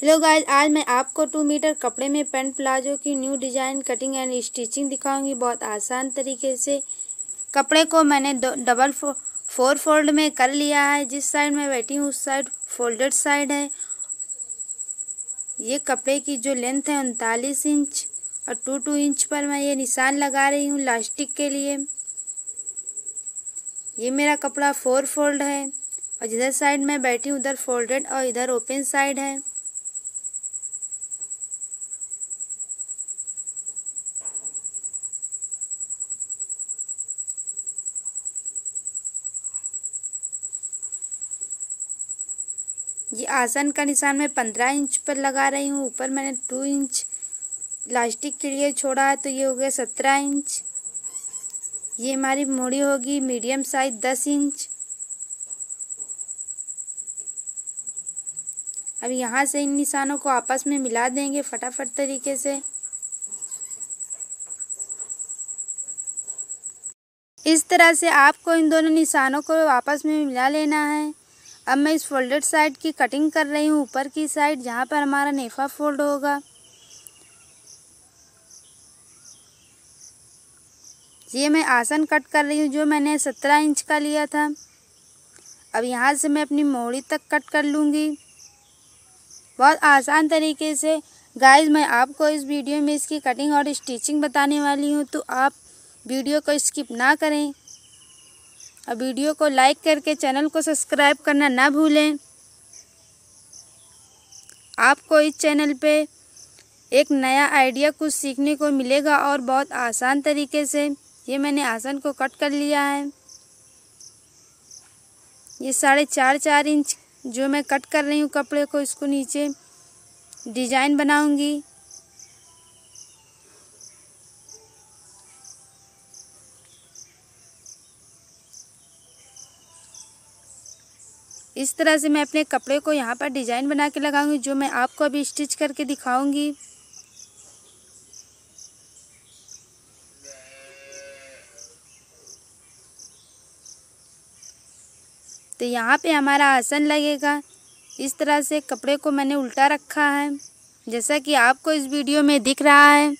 Hello guys आज मैं आपको टू मीटर कपड़े में पेंट प्लाजो की new design cutting and stitching दिखाऊँगी। बहुत आसान तरीके से। कपड़े को मैंने डबल फो, फोर फोल्ड में कर लिया है। जिस साइड में बैठी हूँ उस साइड फोल्डेड साइड है। ये कपड़े की जो लेंथ है उनतालीस इंच और टू टू इंच पर मैं ये निशान लगा रही हूँ लास्टिक के लिए। ये मेरा कपड़ा फोर फोल्ड है और जिधर साइड में बैठी हूँ उधर फोल्डेड और इधर ओपन साइड है। ये आसन का निशान मैं पंद्रह इंच पर लगा रही हूँ। ऊपर मैंने टू इंच लास्टिक के लिए छोड़ा है तो ये हो गया सत्रह इंच। ये हमारी मोड़ी होगी मीडियम साइज़ दस इंच। अब यहाँ से इन निशानों को आपस में मिला देंगे फटाफट तरीके से। इस तरह से आपको इन दोनों निशानों को आपस में मिला लेना है। अब मैं इस फोल्डेड साइड की कटिंग कर रही हूँ, ऊपर की साइड, जहाँ पर हमारा नेफा फोल्ड होगा। ये मैं आसन कट कर रही हूँ, जो मैंने सत्रह इंच का लिया था। अब यहाँ से मैं अपनी मोड़ी तक कट कर लूँगी। बहुत आसान तरीके से। गाइस, मैं आपको इस वीडियो में इसकी कटिंग और स्टिचिंग बताने वाली हूँ तो आप वीडियो को स्किप ना करें। और वीडियो को लाइक करके चैनल को सब्सक्राइब करना ना भूलें। आपको इस चैनल पे एक नया आइडिया कुछ सीखने को मिलेगा और बहुत आसान तरीके से। ये मैंने आसन को कट कर लिया है। ये साढ़े चार चार इंच जो मैं कट कर रही हूँ कपड़े को, इसको नीचे डिज़ाइन बनाऊँगी। इस तरह से मैं अपने कपड़े को यहाँ पर डिज़ाइन बना के लगाऊँगी, जो मैं आपको अभी स्टिच करके दिखाऊँगी। तो यहाँ पे हमारा आसन लगेगा। इस तरह से कपड़े को मैंने उल्टा रखा है, जैसा कि आपको इस वीडियो में दिख रहा है।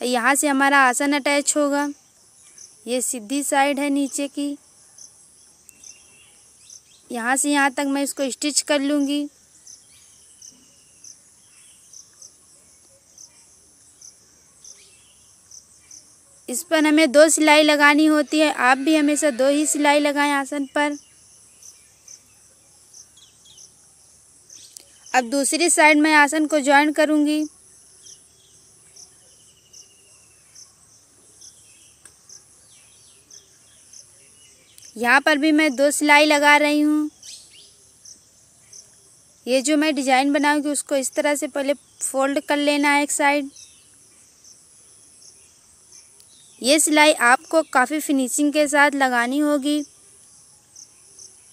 यहाँ से हमारा आसन अटैच होगा। ये सीधी साइड है नीचे की। यहाँ से यहाँ तक मैं इसको स्टिच कर लूँगी। इस पर हमें दो सिलाई लगानी होती है। आप भी हमेशा दो ही सिलाई लगाएँ आसन पर। अब दूसरी साइड में आसन को ज्वाइन करूँगी। यहाँ पर भी मैं दो सिलाई लगा रही हूँ। ये जो मैं डिज़ाइन बनाऊँगी, उसको इस तरह से पहले फोल्ड कर लेना है एक साइड। ये सिलाई आपको काफ़ी फिनिशिंग के साथ लगानी होगी।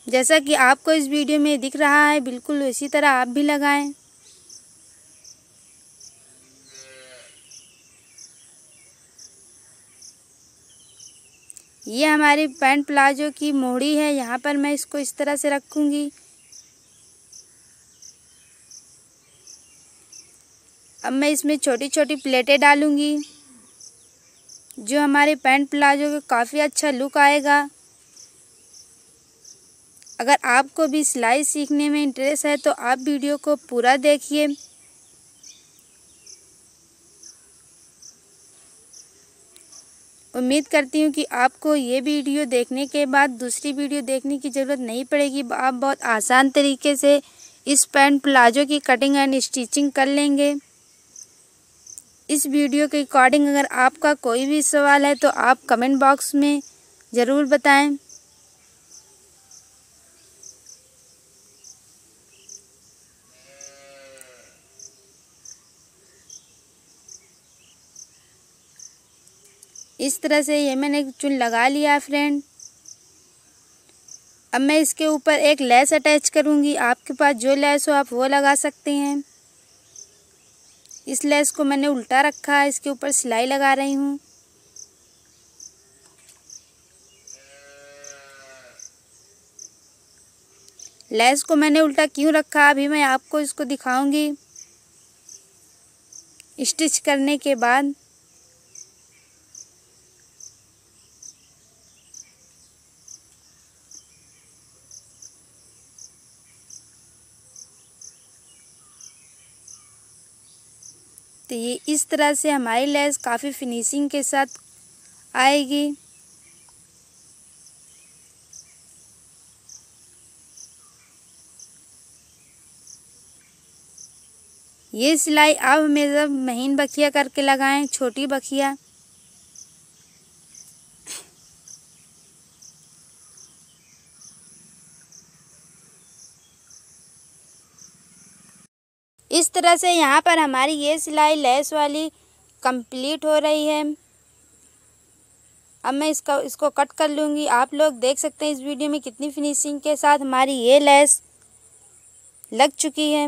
जैसा कि आपको इस वीडियो में दिख रहा है, बिल्कुल इसी तरह आप भी लगाएँ। ये हमारी पैंट प्लाजो की मोड़ी है, यहाँ पर मैं इसको इस तरह से रखूँगी। अब मैं इसमें छोटी छोटी प्लेटें डालूँगी, जो हमारे पैंट प्लाजो के काफ़ी अच्छा लुक आएगा। अगर आपको भी सिलाई सीखने में इंटरेस्ट है तो आप वीडियो को पूरा देखिए। उम्मीद करती हूँ कि आपको ये वीडियो देखने के बाद दूसरी वीडियो देखने की ज़रूरत नहीं पड़ेगी। आप बहुत आसान तरीके से इस पैंट प्लाजो की कटिंग एंड स्टिचिंग कर लेंगे। इस वीडियो के अकॉर्डिंग अगर आपका कोई भी सवाल है तो आप कमेंट बॉक्स में ज़रूर बताएँ। इस तरह से ये मैंने चुन लगा लिया फ्रेंड अब मैं इसके ऊपर एक लेस अटैच करूँगी। आपके पास जो लेस हो, आप वो लगा सकते हैं। इस लेस को मैंने उल्टा रखा है। इसके ऊपर सिलाई लगा रही हूँ। लेस को मैंने उल्टा क्यों रखा? अभी मैं आपको इसको दिखाऊँगी। स्टिच करने के बाद। तो ये इस तरह से हमारी लेस काफ़ी फिनिशिंग के साथ आएगी। ये सिलाई आप हमेशा महीन बखिया करके लगाएँ, छोटी बखिया इस तरह से यहाँ पर हमारी ये सिलाई लेस वाली कंप्लीट हो रही है। अब मैं इसका, इसको कट कर लूँगी। आप लोग देख सकते हैं इस वीडियो में कितनी फिनिशिंग के साथ हमारी ये लेस लग चुकी है।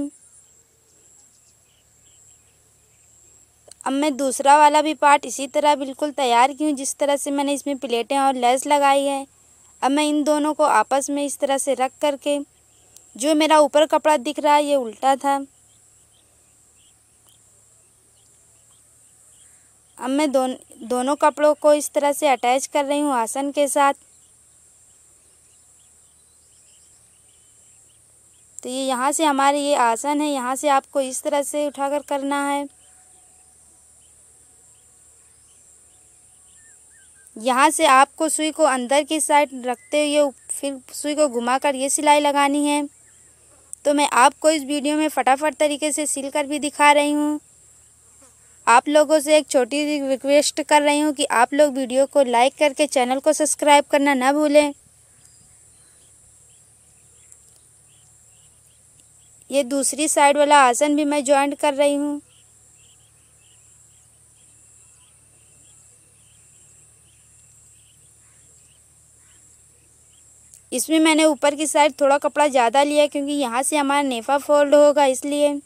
अब मैं दूसरा वाला भी पार्ट इसी तरह बिल्कुल तैयार की हूँ, जिस तरह से मैंने इसमें प्लेटें और लेस लगाई है। अब मैं इन दोनों को आपस में इस तरह से रख करके, जो मेरा ऊपर कपड़ा दिख रहा है, ये उल्टा था। अब मैं दोन, दोनों कपड़ों को इस तरह से अटैच कर रही हूँ आसन के साथ। तो ये यहाँ से हमारे ये आसन है, यहाँ से आपको इस तरह से उठाकर करना है। यहाँ से आपको सुई को अंदर की साइड रखते हुए फिर सुई को घुमाकर ये सिलाई लगानी है। तो मैं आपको इस वीडियो में फटाफट तरीके से सिल कर भी दिखा रही हूँ। आप लोगों से एक छोटी सी रिक्वेस्ट कर रही हूँ कि आप लोग वीडियो को लाइक करके चैनल को सब्सक्राइब करना ना भूलें। ये दूसरी साइड वाला आसन भी मैं ज्वाइंट कर रही हूँ। इसमें मैंने ऊपर की साइड थोड़ा कपड़ा ज़्यादा लिया क्योंकि यहाँ से हमारा नेफा फोल्ड होगा इसलिए।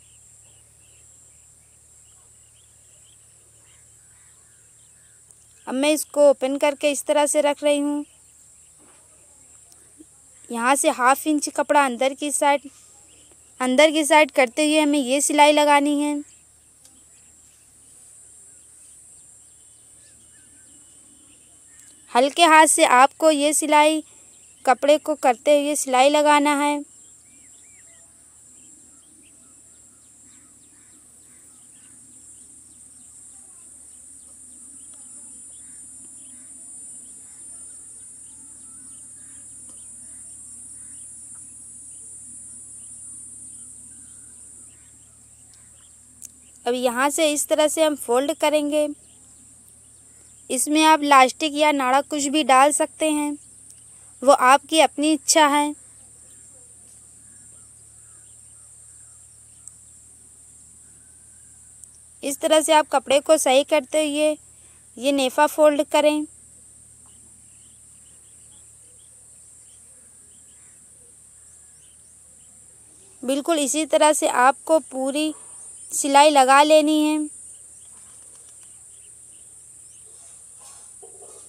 अब मैं इसको ओपन करके इस तरह से रख रही हूँ। यहाँ से हाफ़ इंच कपड़ा अंदर की साइड अंदर की साइड करते हुए हमें ये सिलाई लगानी है। हल्के हाथ से आपको ये सिलाई कपड़े को करते हुए सिलाई लगाना है। अब यहाँ से इस तरह से हम फोल्ड करेंगे। इसमें आप लास्टिक या नाड़ा कुछ भी डाल सकते हैं। वो आपकी अपनी इच्छा है। इस तरह से आप कपड़े को सही करते हुए ये नेफा फोल्ड करें। बिल्कुल इसी तरह से आपको पूरी सिलाई लगा लेनी है।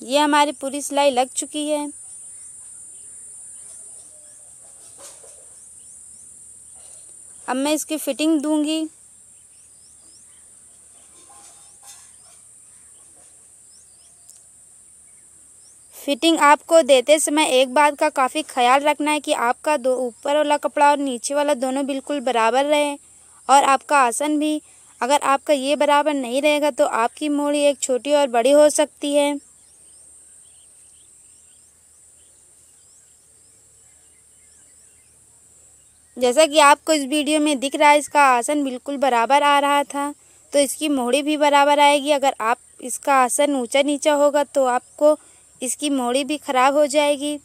ये हमारी पूरी सिलाई लग चुकी है। अब मैं इसकी फिटिंग दूँगी। फिटिंग आपको देते समय एक बात का काफ़ी ख्याल रखना है कि आपका दो ऊपर वाला कपड़ा और नीचे वाला दोनों बिल्कुल बराबर रहे। और आपका आसन भी, अगर आपका ये बराबर नहीं रहेगा तो आपकी मोड़ी एक छोटी और बड़ी हो सकती है। जैसा कि आपको इस वीडियो में दिख रहा है, इसका आसन बिल्कुल बराबर आ रहा था तो इसकी मोड़ी भी बराबर आएगी। अगर आप, इसका आसन ऊँचा नीचा होगा तो आपको इसकी मोड़ी भी ख़राब हो जाएगी।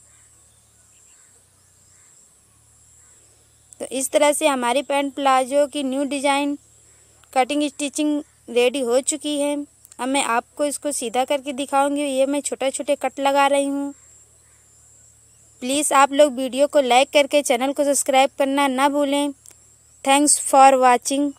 तो इस तरह से हमारी पैंट प्लाजो की new design cutting stitching ready हो चुकी है। अब मैं आपको इसको सीधा करके दिखाऊँगी। ये मैं छोटे छोटे कट लगा रही हूँ। प्लीज़ आप लोग वीडियो को लाइक करके चैनल को सब्सक्राइब करना ना भूलें। Thanks for watching